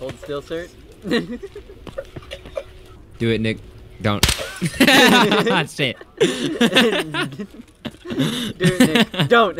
Hold still, sir. Do it, Nick. Don't. Shit. Do it, Nick. Don't.